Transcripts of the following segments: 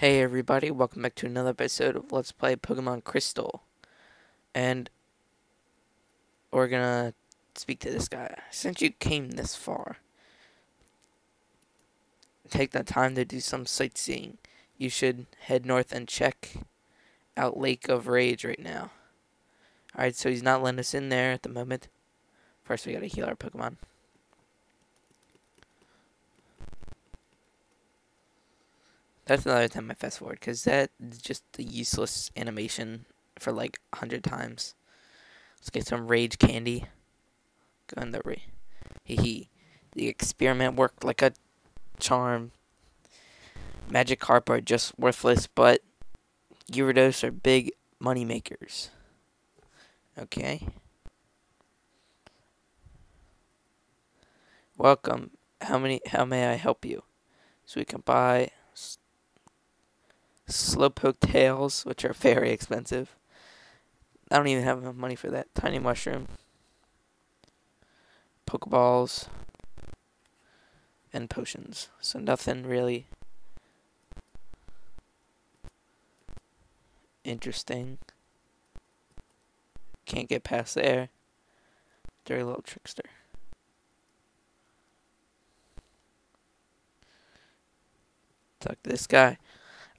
Hey everybody, welcome back to another episode of Let's Play Pokemon Crystal. And we're gonna speak to this guy. Since you came this far, take the time to do some sightseeing. You should head north and check out Lake of Rage right now. Alright, so he's not letting us in there at the moment. First we gotta heal our Pokemon. That's another time I fast forward because that is just a useless animation for like a hundred times. Let's get some rage candy. Go in the re. Hee hee. The experiment worked like a charm. Magikarp are just worthless, but Gyarados are big money makers. Okay. Welcome. How many? How may I help you? So we can buy Slowpoke tails, which are very expensive. I don't even have enough money for that. Tiny mushroom. Pokeballs. And potions. So nothing really interesting. Can't get past there. Dirty little trickster. To this guy.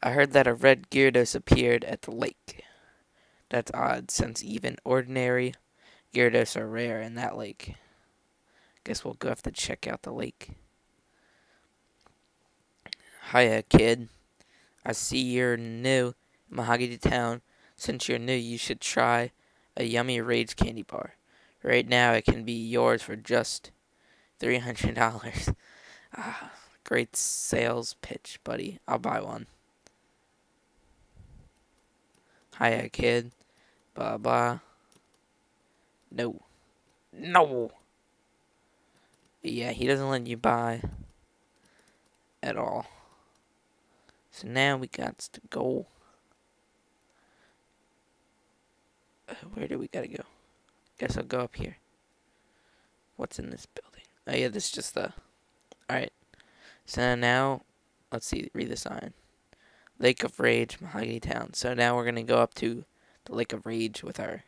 I heard that a red Gyarados appeared at the lake. That's odd, since even ordinary Gyarados are rare in that lake. Guess we'll go have to check out the lake. Hiya, kid. I see you're new in Mahogany Town. Since you're new, you should try a yummy Rage candy bar. Right now, it can be yours for just $300. ah, great sales pitch, buddy. I'll buy one. Hiya, kid. Blah, blah. No. No! Yeah, he doesn't let you buy at all. So now we got to go. Where do we gotta go? Guess I'll go up here. What's in this building? Oh yeah, this is just the... Alright. So now, let's see, read the sign. Lake of Rage, Mahogany Town. So now we're going to go up to the Lake of Rage with our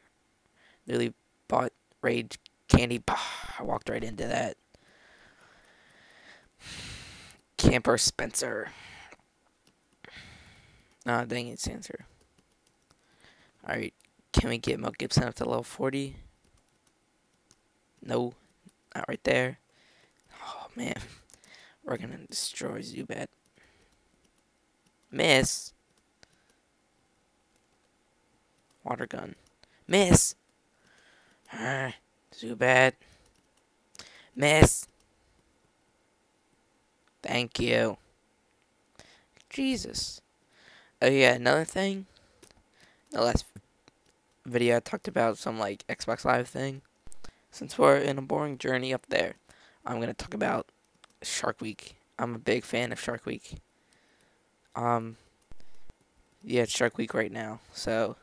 newly bought Rage candy. Bah, I walked right into that. Camper Spencer. Ah, oh, dang it, Sanser. Alright, can we get Mel Gibson up to level 40? No, not right there. Oh, man. We're gonna destroy Zubat. Miss. Water gun. Miss. Uh, too bad. Miss. Thank you. Jesus. Oh yeah, another thing. The last video I talked about some like Xbox Live thing. Since we're in a boring journey up there, I'm gonna talk about Shark Week. I'm a big fan of Shark Week. Um, yeah, it's Shark Week right now, so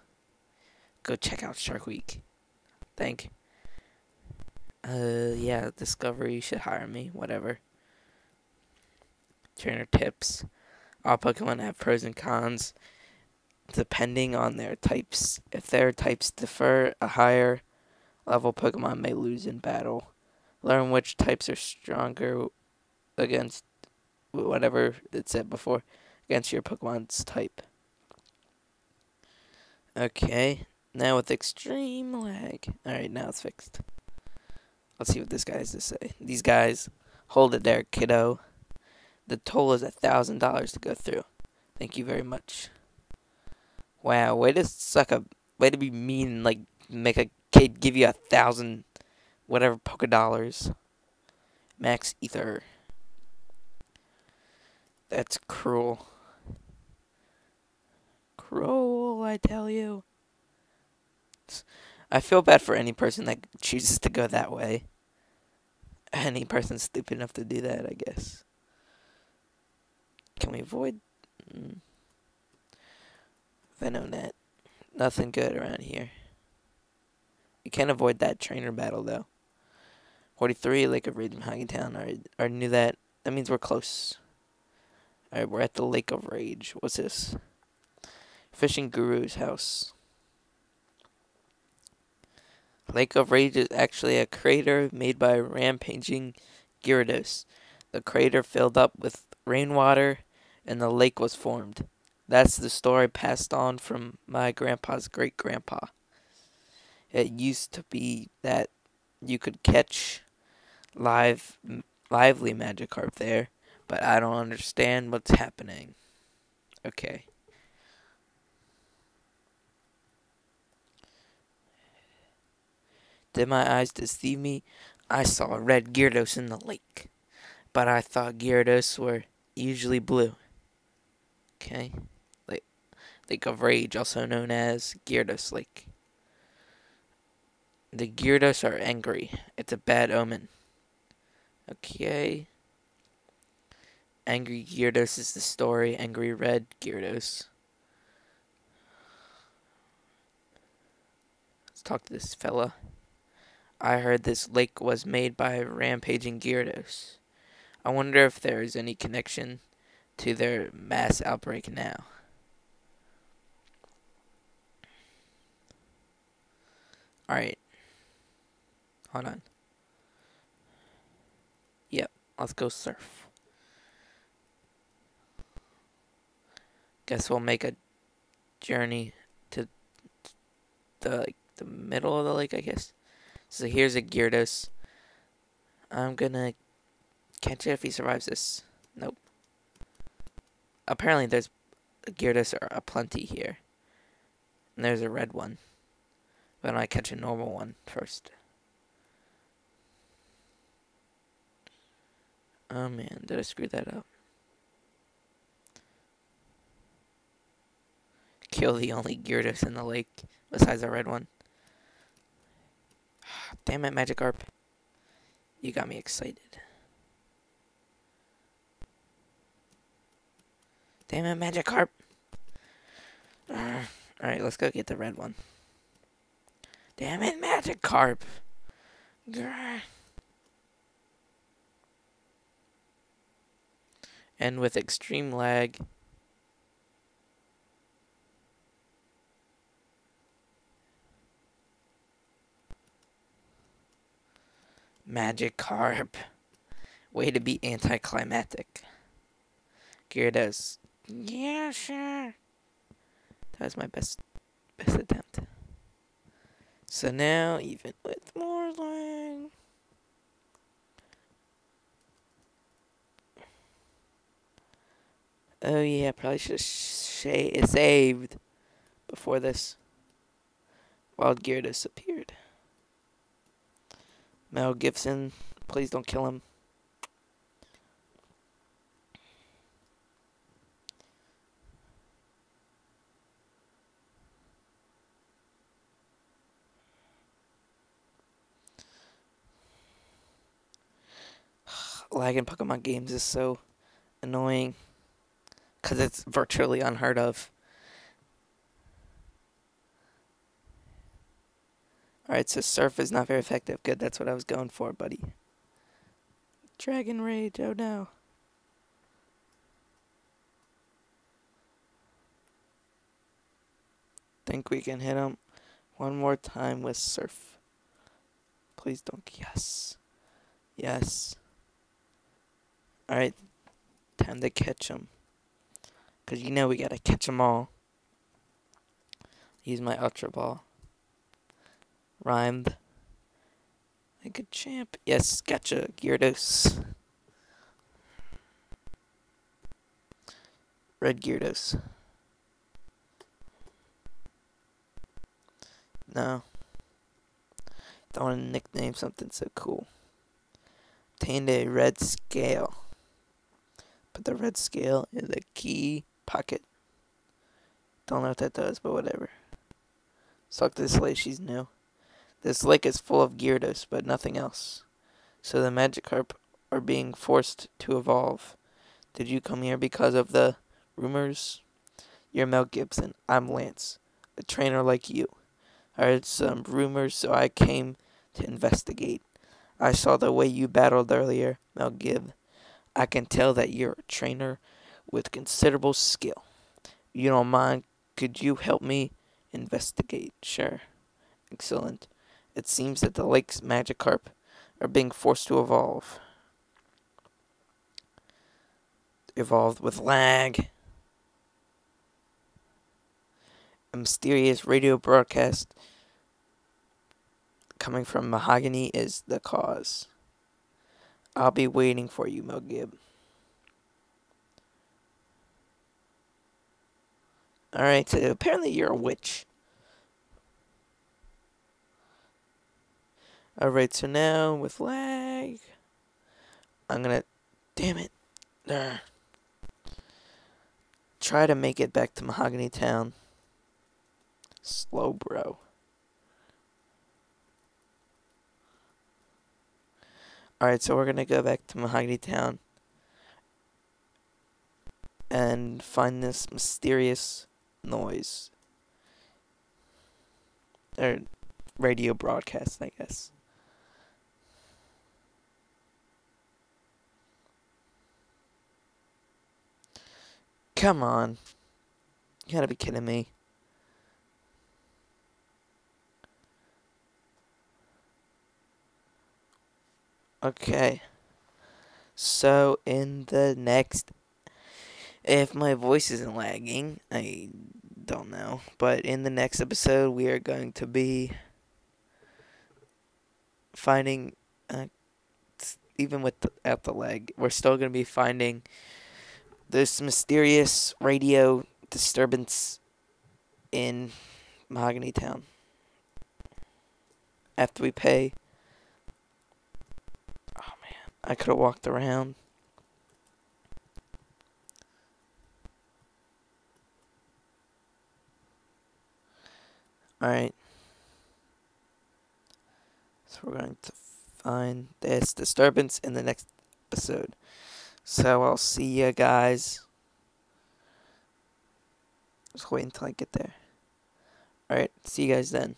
go check out Shark Week. Thank. Uh, yeah, Discovery should hire me, whatever. Trainer tips. All Pokemon have pros and cons depending on their types. If their types differ, a higher level Pokemon may lose in battle. Learn which types are stronger against whatever it said before against your Pokemon's type. Okay, now with extreme lag. Alright, now it's fixed. Let's see what this guy has to say. These guys, hold it there, kiddo. The toll is a thousand dollars to go through. Thank you very much. Wow, way to suck a way to be mean like make a kid give you a thousand whatever poke dollars. Max ether. That's cruel cruel, I tell you. I feel bad for any person that chooses to go that way. Any person stupid enough to do that, I guess. Can we avoid mm. Venonat? Nothing good around here. You can't avoid that trainer battle though. 43, Lake of Rage and Town. I, I knew that. That means we're close. Alright, we're at the Lake of Rage. What's this? Fishing Guru's house. Lake of Rage is actually a crater made by rampaging Gyarados. The crater filled up with rainwater and the lake was formed. That's the story passed on from my grandpa's great grandpa. It used to be that you could catch live lively Magikarp there, but I don't understand what's happening. Okay. Did my eyes deceive me? I saw a red Gyarados in the lake, but I thought Gyarados were usually blue. Okay. Lake, lake of Rage, also known as Gyarados Lake. The Gyarados are angry. It's a bad omen. Okay. Angry Gyarados is the story. Angry Red Gyarados. Let's talk to this fella. I heard this lake was made by rampaging Gyarados. I wonder if there is any connection to their mass outbreak now. Alright. Hold on. Yep, let's go surf. Guess we'll make a journey to the like the middle of the lake, I guess. So here's a Gyarados. I'm gonna catch it if he survives this. Nope. Apparently there's Gyarados are aplenty here. And there's a red one. But I catch a normal one first. Oh man, did I screw that up? Kill the only Gyarados in the lake besides the red one. Damn it, Magikarp. You got me excited. Damn it, Magikarp. Alright, let's go get the red one. Damn it, Magikarp. Grr. and with extreme lag. Magikarp. Way to be anticlimactic. Gyarados. Yeah, sure. That was my best best attempt. So now, even with more lag. Oh yeah, probably should have saved before this. Wild Gear disappeared. Mel Gibson, please don't kill him. Lagging Pokemon games is so annoying because it's virtually unheard of. Alright, so surf is not very effective. Good, that's what I was going for, buddy. Dragon Rage, oh no. Think we can hit him one more time with surf. Please don't. Yes. Yes. Alright, time to catch him. Because you know we gotta catch them all. Use my Ultra Ball. Rhymed. Like a champ. Yes, gotcha, Gyarados. Red Gyarados. No. Don't want to nickname something so cool. Obtained a red scale. Put the red scale in the key pocket. Don't know what that does, but whatever. Suck this lake, she's new. This lake is full of Gyarados, but nothing else. So the Magikarp are being forced to evolve. Did you come here because of the rumors? You're Mel Gibson. I'm Lance, a trainer like you. I heard some rumors, so I came to investigate. I saw the way you battled earlier, Mel Gib. I can tell that you're a trainer with considerable skill. You don't mind, could you help me investigate? Sure. Excellent. It seems that the lake's Magikarp are being forced to evolve. Evolved with lag. A mysterious radio broadcast coming from Mahogany is the cause. I'll be waiting for you, Mogib. Alright, so apparently you're a witch. Alright, so now with lag, I'm gonna, damn it, try to make it back to Mahogany Town. Slow, bro. Alright, so we're gonna go back to Mahogany Town and find this mysterious noise. Or radio broadcast, I guess. Come on. You gotta be kidding me. Okay. So, in the next. If my voice isn't lagging, I don't know. But in the next episode, we are going to be finding. Uh, even without the lag, we're still going to be finding this mysterious radio disturbance in Mahogany Town. After we pay. Oh man, I could have walked around. Alright. So we're going to find this disturbance in the next episode. So I'll see you guys. Just wait until I get there. Alright, see you guys then.